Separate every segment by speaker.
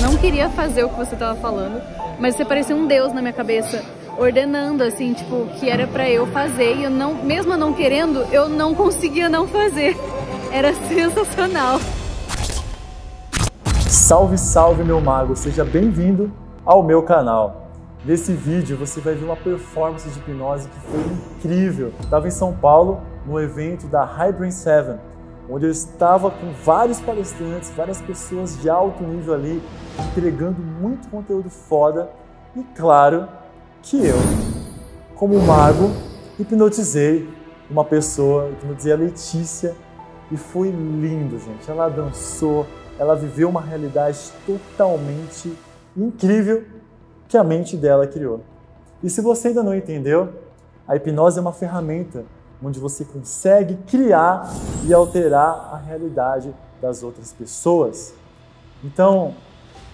Speaker 1: não queria fazer o que você tava falando, mas você parecia um deus na minha cabeça, ordenando assim, tipo, que era para eu fazer e eu não, mesmo não querendo, eu não conseguia não fazer. Era sensacional.
Speaker 2: Salve, salve meu mago, seja bem-vindo ao meu canal. Nesse vídeo você vai ver uma performance de hipnose que foi incrível. Estava em São Paulo, no evento da Brain 7, onde eu estava com vários palestrantes, várias pessoas de alto nível ali, entregando muito conteúdo foda. E claro que eu, como mago, hipnotizei uma pessoa, hipnotizei a Letícia e foi lindo, gente. Ela dançou, ela viveu uma realidade totalmente incrível que a mente dela criou. E se você ainda não entendeu, a hipnose é uma ferramenta onde você consegue criar e alterar a realidade das outras pessoas. Então,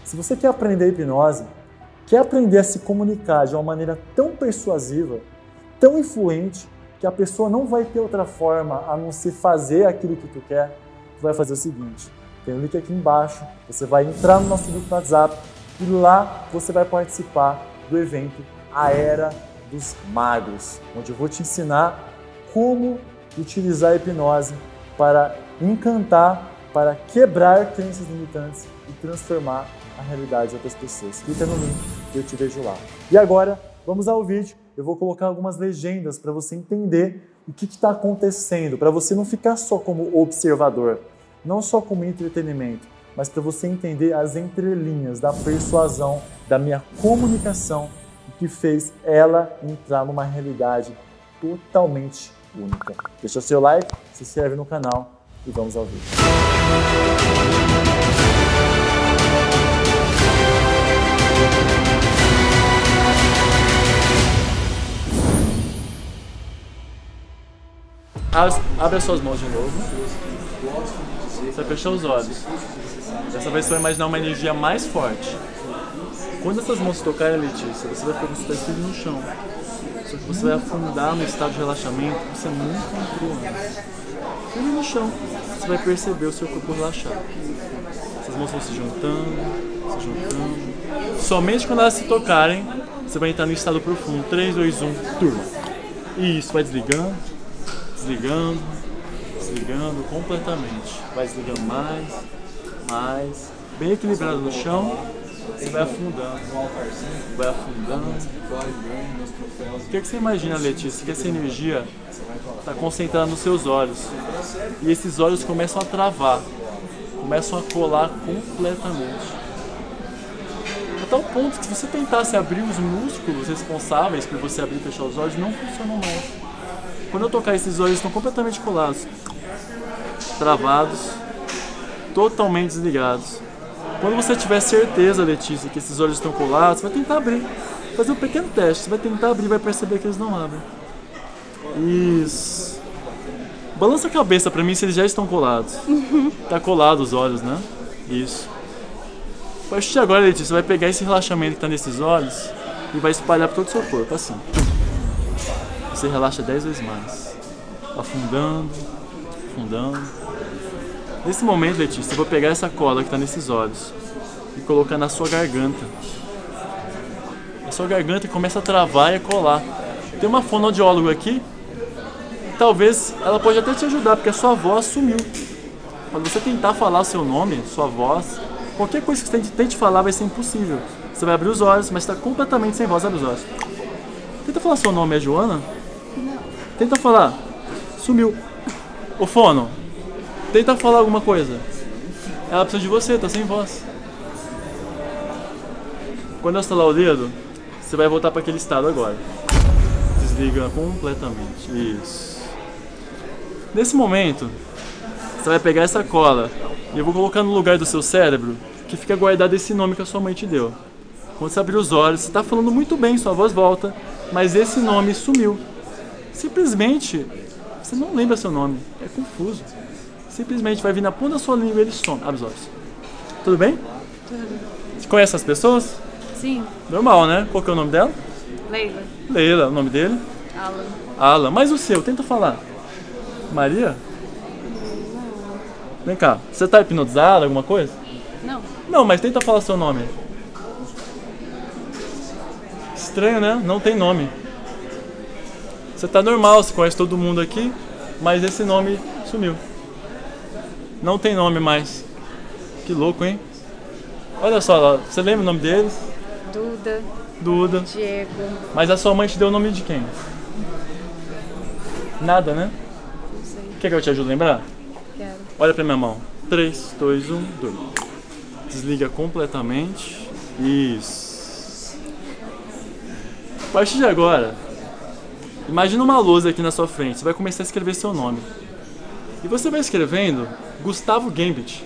Speaker 2: se você quer aprender hipnose, quer aprender a se comunicar de uma maneira tão persuasiva, tão influente, que a pessoa não vai ter outra forma a não ser fazer aquilo que tu quer, tu vai fazer o seguinte: tem um link aqui embaixo, você vai entrar no nosso grupo no WhatsApp e lá você vai participar do evento A Era dos Magos, onde eu vou te ensinar como utilizar a hipnose para encantar, para quebrar crenças limitantes e transformar a realidade de outras pessoas. Clica no link e eu te vejo lá. E agora, vamos ao vídeo. Eu vou colocar algumas legendas para você entender o que está acontecendo, para você não ficar só como observador, não só como entretenimento, mas para você entender as entrelinhas da persuasão, da minha comunicação, que fez ela entrar numa realidade totalmente única. Deixa seu like, se inscreve no canal e vamos ao vídeo. Abre as suas mãos de novo. Você fechar os olhos. Dessa vez você vai imaginar uma energia mais forte. Quando essas mãos tocarem Letícia, você vai ficar com os pés no chão. Que você vai afundar no estado de relaxamento que você nunca entrou antes. Firme no chão, você vai perceber o seu corpo relaxado. Essas mãos vão se juntando, se juntando. Somente quando elas se tocarem, você vai entrar no estado profundo. 3, 2, 1, turma. Isso, vai desligando, desligando, desligando completamente. Vai desligando mais, mais. Bem equilibrado no chão. Você vai afundando, vai afundando. O que, é que você imagina, Letícia? Que essa energia está concentrada nos seus olhos. E esses olhos começam a travar, começam a colar completamente. A tal ponto que se você tentasse abrir os músculos responsáveis por você abrir e fechar os olhos, não funcionam mais. Quando eu tocar esses olhos estão completamente colados, travados, totalmente desligados. Quando você tiver certeza, Letícia, que esses olhos estão colados, você vai tentar abrir. Fazer um pequeno teste. Você vai tentar abrir e vai perceber que eles não abrem. Isso. Balança a cabeça pra mim se eles já estão colados. Tá colado os olhos, né? Isso. A partir de agora, Letícia, você vai pegar esse relaxamento que tá nesses olhos e vai espalhar por todo o seu corpo, assim. Você relaxa 10 vezes mais. Afundando, afundando. Nesse momento, Letícia, eu vou pegar essa cola que está nesses olhos e colocar na sua garganta. A sua garganta começa a travar e a colar. Tem uma fonoaudióloga aqui, talvez ela pode até te ajudar, porque a sua voz sumiu. Quando você tentar falar o seu nome, sua voz, qualquer coisa que você tente falar vai ser impossível. Você vai abrir os olhos, mas está completamente sem voz, abre os olhos. Tenta falar seu nome, é Joana? Não. Tenta falar. Sumiu. O fono, Tenta falar alguma coisa. Ela precisa de você, tá sem voz. Quando eu estalar o dedo, você vai voltar para aquele estado agora. Desliga completamente. Isso. Nesse momento, você vai pegar essa cola e eu vou colocar no lugar do seu cérebro que fica guardado esse nome que a sua mãe te deu. Quando você abrir os olhos, você está falando muito bem, sua voz volta, mas esse nome sumiu. Simplesmente, você não lembra seu nome. É confuso simplesmente vai vir na ponta da sua língua e ele some. Abre os olhos. Tudo bem? Tudo. Você conhece as pessoas?
Speaker 1: Sim.
Speaker 2: Normal, né? Qual que é o nome dela?
Speaker 1: Leila.
Speaker 2: Leila. O nome dele?
Speaker 1: Alan.
Speaker 2: Alan. Mas o seu, tenta falar. Maria? Não. Vem cá. Você tá hipnotizada, alguma coisa?
Speaker 1: Não.
Speaker 2: Não, mas tenta falar seu nome. Estranho, né? Não tem nome. Você tá normal, você conhece todo mundo aqui, mas esse nome sumiu. Não tem nome mais. Que louco, hein? Olha só, você lembra o nome deles?
Speaker 1: Duda,
Speaker 2: Duda.
Speaker 1: Diego.
Speaker 2: Mas a sua mãe te deu o nome de quem? Nada, né?
Speaker 1: Não sei,
Speaker 2: Quer que eu te ajude a lembrar?
Speaker 1: quero.
Speaker 2: Olha pra minha mão. 3, 2, 1, 2. Desliga completamente. Isso. A partir de agora, imagina uma lousa aqui na sua frente. Você vai começar a escrever seu nome. E você vai escrevendo Gustavo Gambit.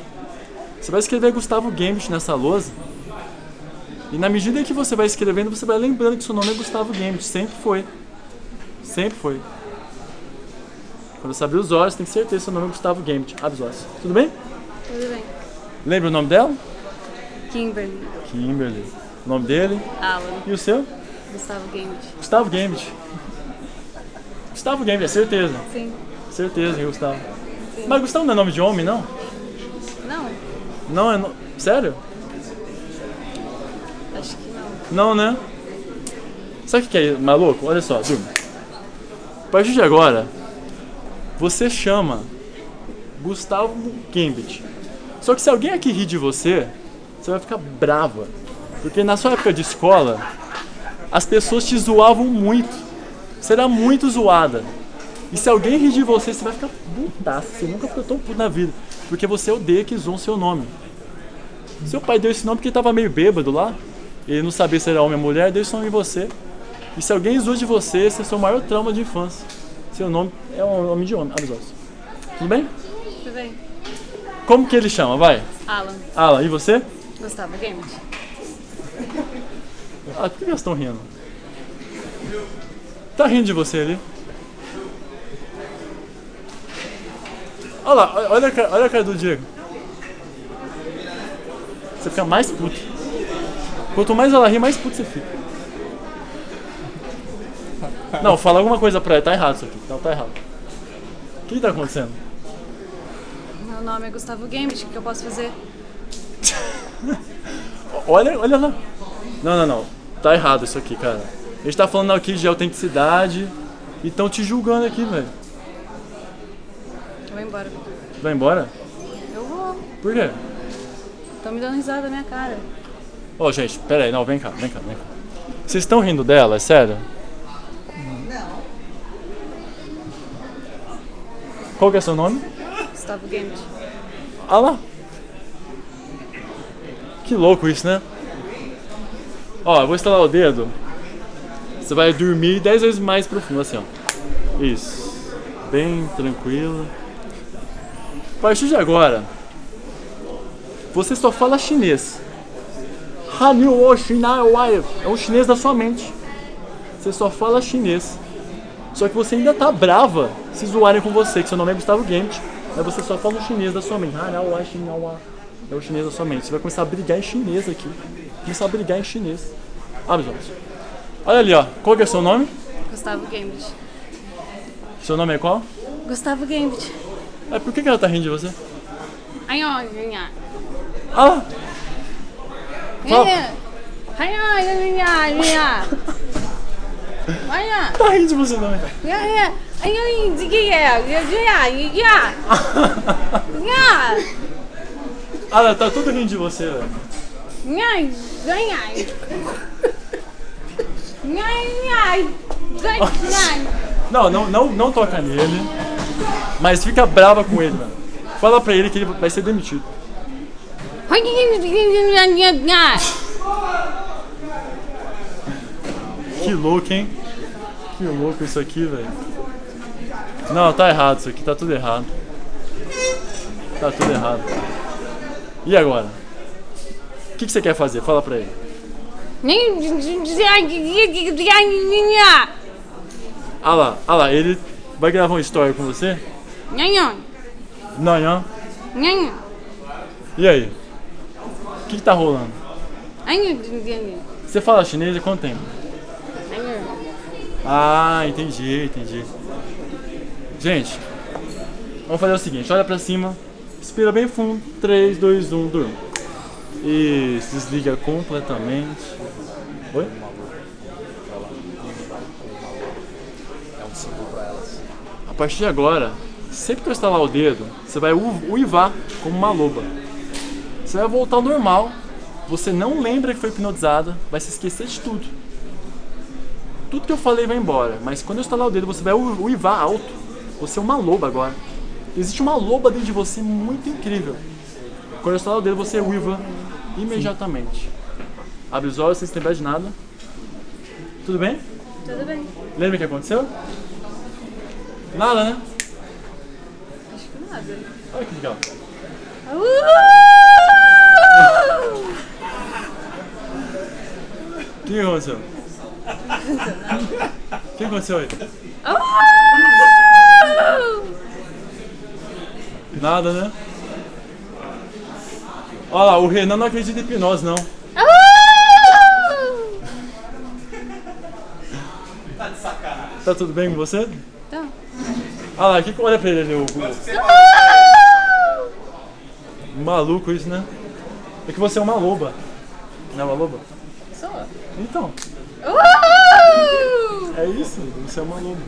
Speaker 2: Você vai escrever Gustavo Gambit nessa lousa. E na medida que você vai escrevendo, você vai lembrando que seu nome é Gustavo Gambit. Sempre foi. Sempre foi. Quando você abrir os olhos, tem certeza que seu nome é Gustavo Gambit. Abre os olhos. Tudo bem?
Speaker 1: Tudo bem.
Speaker 2: Lembra o nome dela?
Speaker 1: Kimberly,
Speaker 2: Kimberly. O nome dele?
Speaker 1: Alan,
Speaker 2: E o seu?
Speaker 1: Gustavo Gambit.
Speaker 2: Gustavo Gambit. Gustavo Gambit, é certeza.
Speaker 1: Sim.
Speaker 2: Certeza é Gustavo. Mas Gustavo não é nome de homem, não?
Speaker 1: Não,
Speaker 2: Não é. No... Sério?
Speaker 1: acho que não.
Speaker 2: Não, né? Sabe o que é maluco? Olha só, turma. A partir de agora, você chama Gustavo Gambit. Só que se alguém aqui rir de você, você vai ficar brava. Porque na sua época de escola, as pessoas te zoavam muito. Você era muito zoada. E se alguém rir de você, você vai ficar putaço. Você nunca ficou tão puto na vida. Porque você odeia que zoam seu nome. Seu pai deu esse nome porque ele tava meio bêbado lá. Ele não sabia se era homem ou mulher, deu esse nome em você. E se alguém zoa de você, esse é o seu maior trauma de infância. Seu nome é um nome de homem. Abre os olhos. Tudo bem?
Speaker 1: Tudo bem.
Speaker 2: Como que ele chama? Vai.
Speaker 1: Alan,
Speaker 2: Alan, e você?
Speaker 1: Gustavo Gambit.
Speaker 2: Ah, por que elas estão rindo? Tá rindo de você ali? Olha lá, olha a cara, olha a cara do Diego. Você fica mais puto. Quanto mais ela ri, mais puto você fica. Não, fala alguma coisa pra ela. Tá errado isso aqui. Não, tá errado. O que tá acontecendo?
Speaker 1: Meu nome é Gustavo Gambit, o que eu posso fazer?
Speaker 2: Olha, olha lá. Não, não, não. Tá errado isso aqui, cara. A gente tá falando aqui de autenticidade e estão te julgando aqui, velho.
Speaker 1: Embora.
Speaker 2: Vai embora?
Speaker 1: Eu vou.
Speaker 2: Por quê?
Speaker 1: Estão me dando risada na minha cara.
Speaker 2: Ô, gente, pera aí. Não, vem cá, vem cá, vem cá. Vocês estão rindo dela, é sério? Qual que é seu nome?
Speaker 1: Gustavo Gambit.
Speaker 2: Ah lá. Que louco isso, né? Ó, eu vou instalar o dedo. Você vai dormir 10 vezes mais profundo, assim, ó. Isso. Bem tranquilo. A partir de agora, você só fala chinês. Hanyu. É o chinês da sua mente. Você só fala chinês. Só que você ainda tá brava se zoarem com você, que seu nome é Gustavo Gambit. Mas você só fala o chinês da sua mente. Wai. É o chinês da sua mente. Você vai começar a brigar em chinês aqui. Começar a brigar em chinês. Abre os olhos. Olha ali, ó. Qual que é o seu nome?
Speaker 1: Gustavo Gambit.
Speaker 2: Seu nome é qual?
Speaker 1: Gustavo Gambit.
Speaker 2: É, por que, que ela tá rindo de você?
Speaker 1: Ai.
Speaker 2: Ah! Fala.
Speaker 1: Ai, ai.
Speaker 2: Tá rindo de você
Speaker 1: que é?
Speaker 2: Ah, tá tudo rindo de você, velho.
Speaker 1: Ai, ai, ai. Ai, ai. Ai, ai.
Speaker 2: Não, não, não, não toca nele. Mas fica brava com ele, mano. Fala pra ele que ele vai ser demitido. Que louco, hein? Que louco isso aqui, velho. Não, tá errado isso aqui, tá tudo errado. Tá tudo errado. E agora? O que, que você quer fazer? Fala pra ele. Ah lá, ah lá, ele vai gravar uma história com você? Não, não. E aí? O que, que tá rolando? Você fala chinês há quanto tempo? Ah, entendi, entendi. Gente, vamos fazer o seguinte, olha pra cima, respira bem fundo, 3, 2, 1, durma. Isso, desliga completamente. Oi?
Speaker 3: É um símbolo pra elas.
Speaker 2: A partir de agora, sempre que eu estalar o dedo, você vai uivar como uma loba. Você vai voltar ao normal. Você não lembra que foi hipnotizada, vai se esquecer de tudo. Tudo que eu falei vai embora, mas quando eu estalar o dedo, você vai uivar alto. Você é uma loba agora. Existe uma loba dentro de você muito incrível. Quando eu estalar o dedo, você uiva imediatamente. Abre os olhos sem se lembrar de nada. Tudo bem?
Speaker 1: Tudo bem.
Speaker 2: Lembra o que aconteceu? Nada, né?
Speaker 1: Acho que nada.
Speaker 2: Olha que legal. O que aconteceu? O que aconteceu aí? Nada, né? Olha lá, o Renan não acredita em hipnose, não. Tá tudo bem com você?
Speaker 1: Tá.
Speaker 2: Olha lá, que olha pra ele ali, o. Maluco isso, né? É que você é uma loba. Não é uma loba?
Speaker 1: Sou.
Speaker 2: Então, é isso, você é uma loba.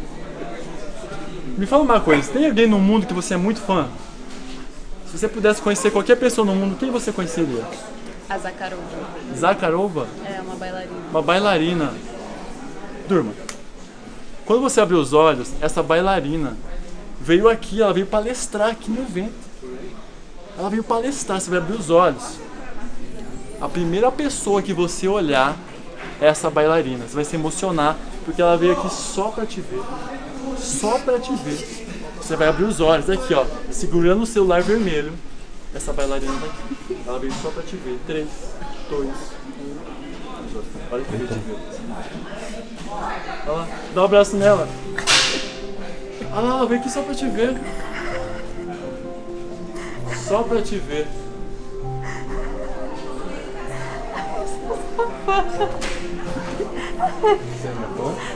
Speaker 2: Me fala uma coisa, tem alguém no mundo que você é muito fã? Se você pudesse conhecer qualquer pessoa no mundo, quem você conheceria?
Speaker 1: A Zakharova.
Speaker 2: Zakharova?
Speaker 1: É uma bailarina.
Speaker 2: Uma bailarina. Durma. Quando você abriu os olhos, essa bailarina veio aqui, ela veio palestrar aqui no evento. Ela veio palestrar, você vai abrir os olhos. A primeira pessoa que você olhar é essa bailarina. Você vai se emocionar, porque ela veio aqui só pra te ver. Só pra te ver. Você vai abrir os olhos aqui, ó, segurando o celular vermelho. Essa bailarina tá aqui. Ela veio só pra te ver. 3, 2, 1. Olha que veio te ver. Olha lá, dá um abraço nela. Ela veio aqui só pra te ver. Só pra te ver.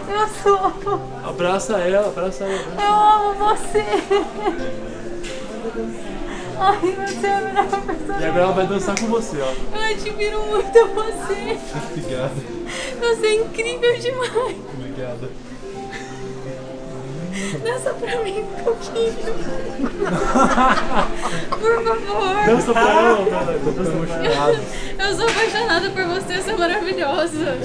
Speaker 1: Eu sou.
Speaker 2: Abraça ela, abraça ela. abraça.
Speaker 1: Eu amo você. Ai, você é a melhor pessoa.
Speaker 2: E agora ela vai dançar com você, ó.
Speaker 1: Eu admiro muito você.
Speaker 3: Obrigado.
Speaker 1: Você é incrível demais.
Speaker 3: Obrigado.
Speaker 1: Dança pra mim um pouquinho. Por favor.
Speaker 2: Dança pra ela, cara. Ela.
Speaker 1: Eu sou apaixonada por você, você é maravilhosa.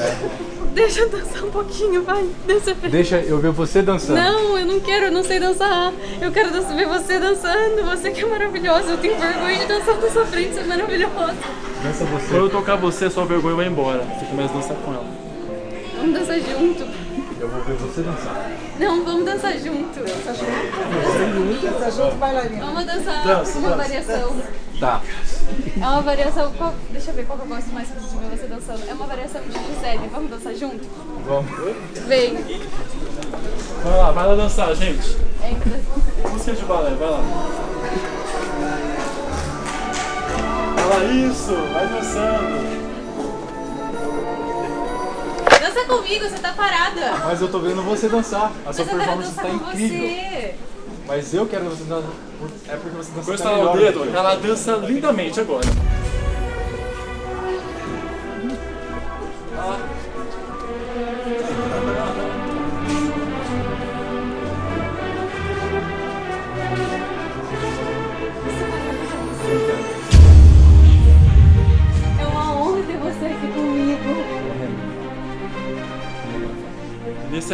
Speaker 1: Deixa eu dançar um pouquinho, vai. Dança pra
Speaker 3: Deixa eu ver você dançando.
Speaker 1: Não, eu não quero, eu não sei dançar. Eu quero dançar, ver você dançando. Você que é maravilhosa. Eu tenho vergonha de dançar na sua frente, você é maravilhosa.
Speaker 3: Dança
Speaker 2: Quando
Speaker 3: você.
Speaker 2: eu tocar você, sua vergonha vai embora. Você começa a dançar com ela.
Speaker 1: Vamos dançar junto.
Speaker 3: Eu vou ver você dançar.
Speaker 1: Não, vamos dançar junto. Vamos dançar
Speaker 2: Dança,
Speaker 1: uma
Speaker 2: dança.
Speaker 1: variação.
Speaker 3: Tá.
Speaker 1: É uma variação. Qual, deixa eu ver qual que eu gosto mais de ver você dançando. É uma variação de Gisele. Vamos dançar junto?
Speaker 3: Vamos.
Speaker 1: Vem.
Speaker 2: Vai lá, vai lá dançar, gente.
Speaker 1: Entra.
Speaker 2: Música de balé, vai lá. Vai lá, isso, vai dançando.
Speaker 1: Dança comigo, você tá parada.
Speaker 3: Mas eu tô vendo você dançar. A
Speaker 1: Mas
Speaker 3: sua
Speaker 1: eu quero
Speaker 3: performance tá incrível.
Speaker 1: você.
Speaker 3: Mas eu quero você dançar. É porque você dança tá
Speaker 2: o
Speaker 3: melhor
Speaker 2: dedo,
Speaker 3: que
Speaker 2: ela dança lindamente agora.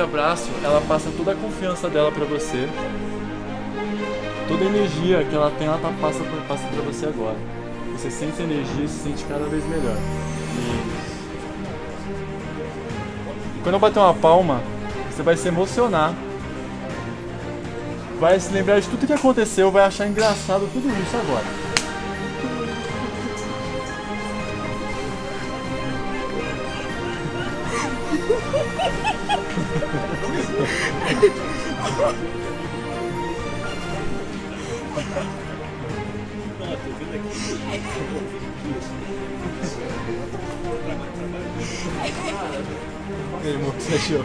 Speaker 2: Abraço, ela passa toda a confiança dela pra você. Toda a energia que ela tem, ela tá, passa, passa pra você agora. Você sente energia e se sente cada vez melhor. Quando eu bater uma palma, você vai se emocionar. Vai se lembrar de tudo que aconteceu, vai achar engraçado tudo isso agora.
Speaker 3: E aí, amor, o que você achou?